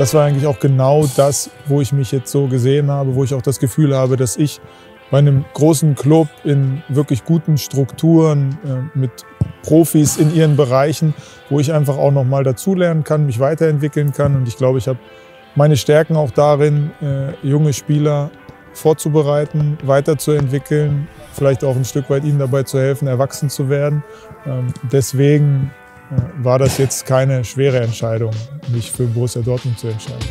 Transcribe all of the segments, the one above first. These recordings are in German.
das war eigentlich auch genau das, wo ich mich jetzt so gesehen habe, wo ich auch das Gefühl habe, dass ich bei einem großen Club in wirklich guten Strukturen äh, mit Profis in ihren Bereichen, wo ich einfach auch noch mal dazulernen kann, mich weiterentwickeln kann. Und ich glaube, ich habe meine Stärken auch darin, äh, junge Spieler vorzubereiten, weiterzuentwickeln, vielleicht auch ein Stück weit ihnen dabei zu helfen, erwachsen zu werden. Ähm, deswegen war das jetzt keine schwere Entscheidung, mich für Borussia Dortmund zu entscheiden.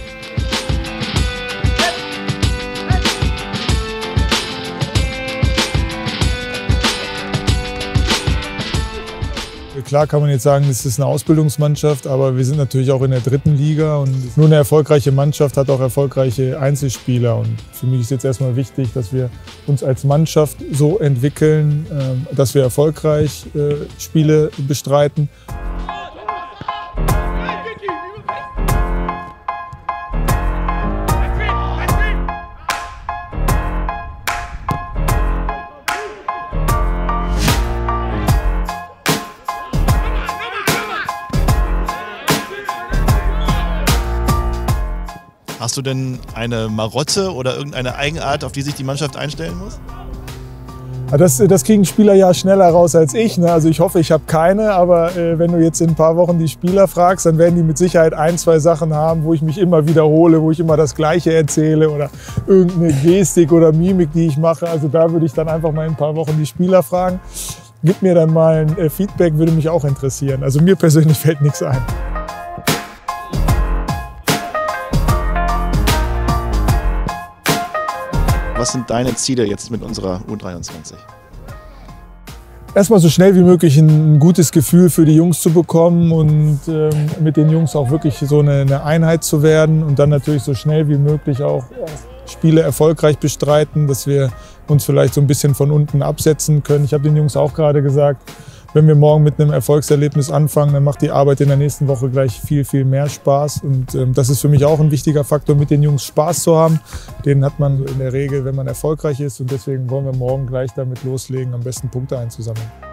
Klar kann man jetzt sagen, es ist eine Ausbildungsmannschaft, aber wir sind natürlich auch in der dritten Liga und nur eine erfolgreiche Mannschaft hat auch erfolgreiche Einzelspieler. Und für mich ist jetzt erstmal wichtig, dass wir uns als Mannschaft so entwickeln, ähm, dass wir erfolgreich äh, Spiele bestreiten. Hast du denn eine Marotte oder irgendeine Eigenart, auf die sich die Mannschaft einstellen muss? Das, das kriegen Spieler ja schneller raus als ich. Ne? Also ich hoffe, ich habe keine, aber äh, wenn du jetzt in ein paar Wochen die Spieler fragst, dann werden die mit Sicherheit ein, zwei Sachen haben, wo ich mich immer wiederhole, wo ich immer das Gleiche erzähle oder irgendeine Gestik oder Mimik, die ich mache. Also da würde ich dann einfach mal in ein paar Wochen die Spieler fragen. Gib mir dann mal ein äh, Feedback, würde mich auch interessieren. Also mir persönlich fällt nichts ein. Was sind deine Ziele jetzt mit unserer U23? Erstmal so schnell wie möglich ein gutes Gefühl für die Jungs zu bekommen und ähm, mit den Jungs auch wirklich so eine, eine, Einheit zu werden und dann natürlich so schnell wie möglich auch Spiele erfolgreich bestreiten, dass wir uns vielleicht so ein bisschen von unten absetzen können. Ich habe den Jungs auch gerade gesagt, wenn wir morgen mit einem Erfolgserlebnis anfangen, dann macht die Arbeit in der nächsten Woche gleich viel, viel mehr Spaß. Und ähm, das ist für mich auch ein wichtiger Faktor, mit den Jungs Spaß zu haben. Den hat man in der Regel, wenn man erfolgreich ist. Und deswegen wollen wir morgen gleich damit loslegen, am besten Punkte einzusammeln.